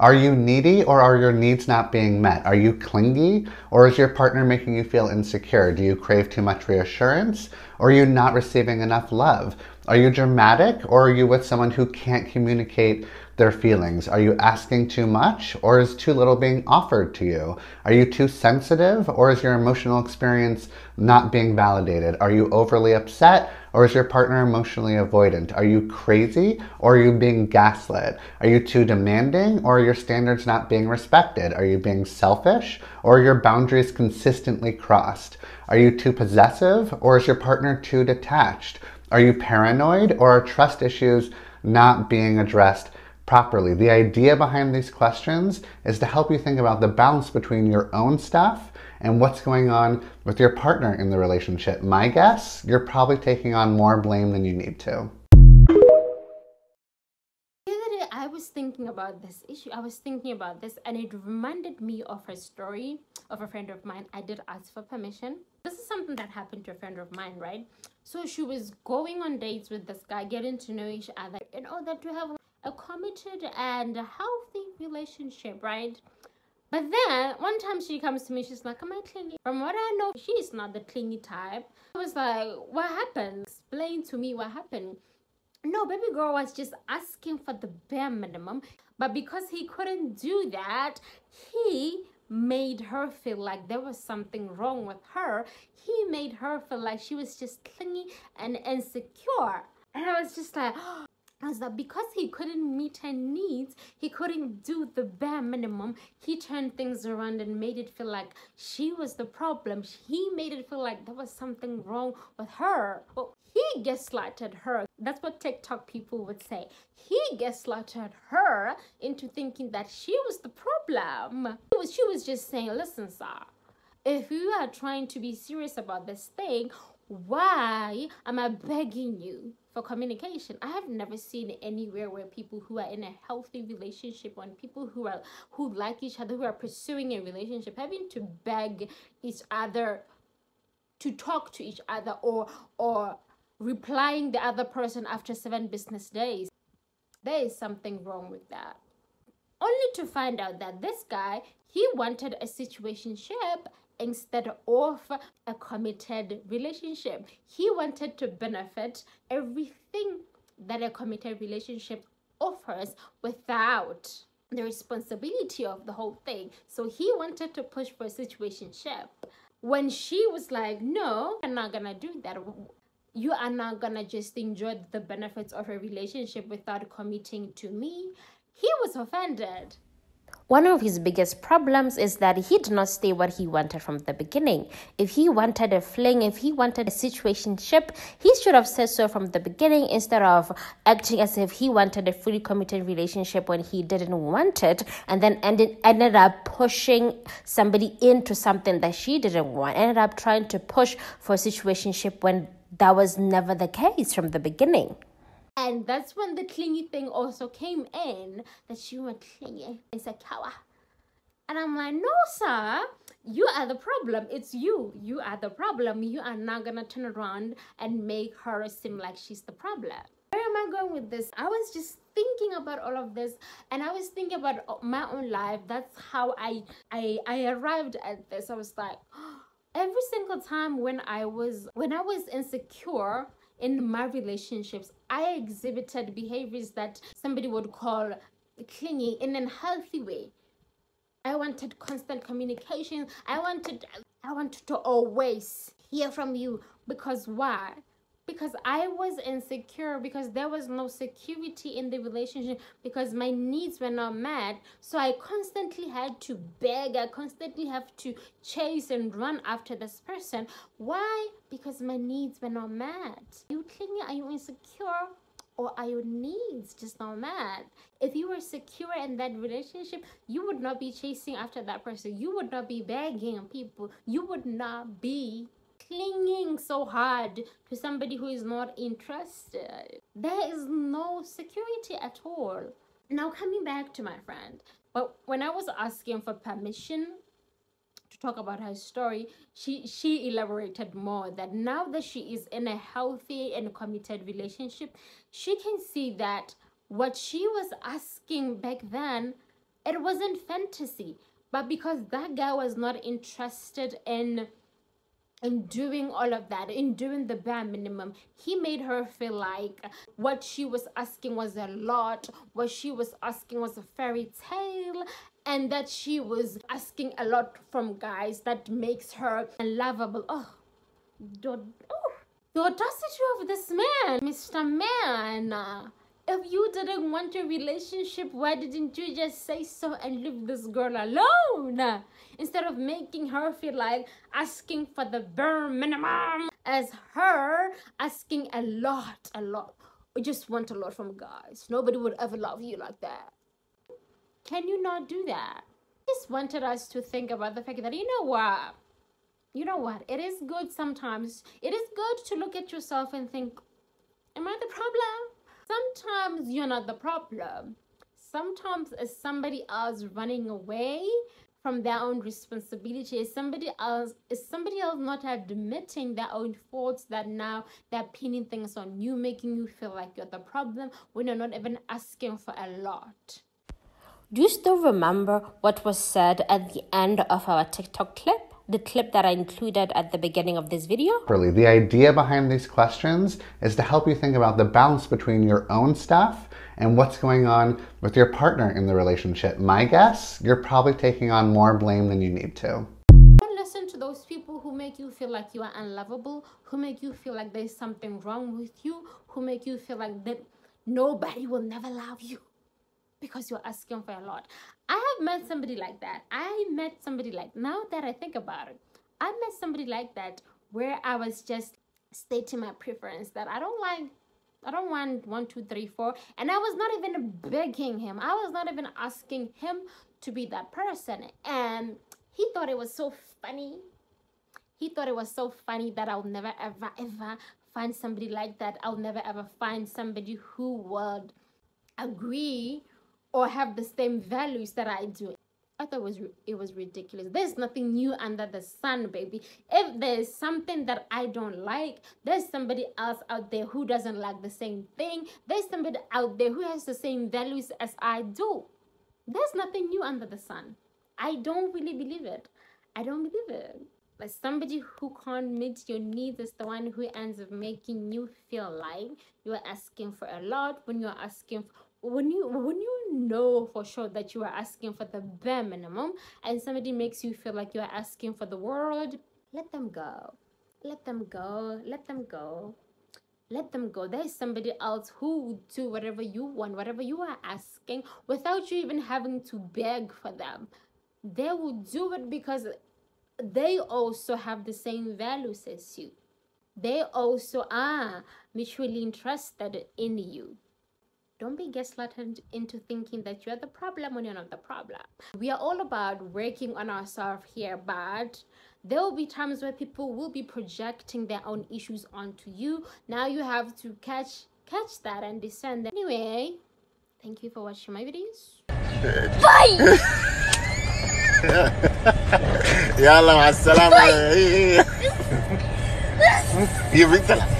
Are you needy or are your needs not being met? Are you clingy or is your partner making you feel insecure? Do you crave too much reassurance or are you not receiving enough love? Are you dramatic or are you with someone who can't communicate their feelings? Are you asking too much or is too little being offered to you? Are you too sensitive or is your emotional experience not being validated? Are you overly upset or is your partner emotionally avoidant? Are you crazy or are you being gaslit? Are you too demanding or are your standards not being respected? Are you being selfish or are your boundaries consistently crossed? Are you too possessive or is your partner too detached? Are you paranoid or are trust issues not being addressed properly? The idea behind these questions is to help you think about the balance between your own stuff and what's going on with your partner in the relationship. My guess, you're probably taking on more blame than you need to. I was thinking about this issue. I was thinking about this, and it reminded me of a story of a friend of mine. I did ask for permission. This is something that happened to a friend of mine, right? So she was going on dates with this guy, getting to know each other in order to have a committed and healthy relationship, right? But then one time she comes to me, she's like, Am I clingy? From what I know, she's not the clingy type. I was like, What happened? Explain to me what happened. No, baby girl was just asking for the bare minimum. But because he couldn't do that, he made her feel like there was something wrong with her. He made her feel like she was just clingy and insecure. And I was just like, oh, was that because he couldn't meet her needs, he couldn't do the bare minimum, he turned things around and made it feel like she was the problem. He made it feel like there was something wrong with her. Well, he gaslighted her. That's what TikTok people would say. He gaslighted her into thinking that she was the problem. Was, she was just saying, listen, sir, if you are trying to be serious about this thing, why am I begging you for communication? I have never seen anywhere where people who are in a healthy relationship and people who are who like each other, who are pursuing a relationship, having to beg each other to talk to each other or or replying the other person after seven business days. There is something wrong with that. Only to find out that this guy, he wanted a situation situationship instead of a committed relationship. He wanted to benefit everything that a committed relationship offers without the responsibility of the whole thing. So he wanted to push for a situationship. When she was like, no, I'm not gonna do that. You are not gonna just enjoy the benefits of a relationship without committing to me. He was offended. One of his biggest problems is that he did not stay what he wanted from the beginning. If he wanted a fling, if he wanted a situationship, he should have said so from the beginning instead of acting as if he wanted a fully committed relationship when he didn't want it and then ended, ended up pushing somebody into something that she didn't want, ended up trying to push for a situationship when that was never the case from the beginning. And that's when the clingy thing also came in that she was clingy. It's a cow. And I'm like, no, sir, you are the problem. It's you. You are the problem. You are not gonna turn around and make her seem like she's the problem. Where am I going with this? I was just thinking about all of this and I was thinking about my own life. That's how I I I arrived at this. I was like, every single time when I was when I was insecure in my relationships, I exhibited behaviors that somebody would call clingy in a healthy way. I wanted constant communication. I wanted I wanted to always hear from you because why? Because I was insecure because there was no security in the relationship because my needs were not met. So I constantly had to beg, I constantly have to chase and run after this person. Why? Because my needs were not met. Are you clingy? Are you insecure? Or are your needs just not met? If you were secure in that relationship, you would not be chasing after that person. You would not be begging people. You would not be clinging so hard to somebody who is not interested. There is no security at all. Now, coming back to my friend, but when I was asking for permission to talk about her story, she she elaborated more that now that she is in a healthy and committed relationship, she can see that what she was asking back then It wasn't fantasy. But because that guy was not interested in in doing all of that, in doing the bare minimum, he made her feel like what she was asking was a lot, what she was asking was a fairy tale, and that she was asking a lot from guys that makes her unlovable. Oh, the, oh, the audacity of this man, Mr. Man. If you didn't want a relationship, why didn't you just say so and leave this girl alone? Instead of making her feel like asking for the bare minimum as her asking a lot, a lot. We just want a lot from guys. Nobody would ever love you like that. Can you not do that? Just wanted us to think about the fact that you know what? You know what? It is good sometimes. It is good to look at yourself and think, Am I the problem? Sometimes you're not the problem. Sometimes it's somebody else running away from their own responsibility. Is somebody else is somebody else not admitting their own faults that now they're pinning things on you, making you feel like you're the problem when you're not even asking for a lot. Do you still remember what was said at the end of our TikTok clip? The clip that I included at the beginning of this video. Really, the idea behind these questions is to help you think about the balance between your own stuff and what's going on with your partner in the relationship. My guess, you're probably taking on more blame than you need to. Don't listen to those people who make you feel like you are unlovable, who make you feel like there's something wrong with you, who make you feel like that nobody will never love you because you're asking for a lot. I have met somebody like that. I met somebody like now that I think about it, I met somebody like that where I was just stating my preference that I don't like I don't want one, two, three, four. And I was not even begging him. I was not even asking him to be that person. And he thought it was so funny. He thought it was so funny that I'll never, ever, ever find somebody like that. I'll never, ever find somebody who would agree or have the same values that I do. I thought it was it was ridiculous. There's nothing new under the sun, baby. If there's something that I don't like, there's somebody else out there who doesn't like the same thing. There's somebody out there who has the same values as I do. There's nothing new under the sun. I don't really believe it. I don't believe it. But somebody who can't meet your needs is the one who ends up making you feel like you're asking for a lot when you're asking for when you when you know for sure that you are asking for the bare minimum and somebody makes you feel like you are asking for the world let them go. Let them go. Let them go. Let them go. There's somebody else who will do whatever you want whatever you are asking without you even having to beg for them. They will do it because they also have the same values as you. They also are mutually interested in you don't be gaslighted into thinking that you're the problem when you're not the problem. We are all about working on ourselves here, but there will be times where people will be projecting their own issues onto you. Now you have to catch catch that and discern that. Anyway, thank you for watching my videos. Bye! Yalla, assalamu alaikum.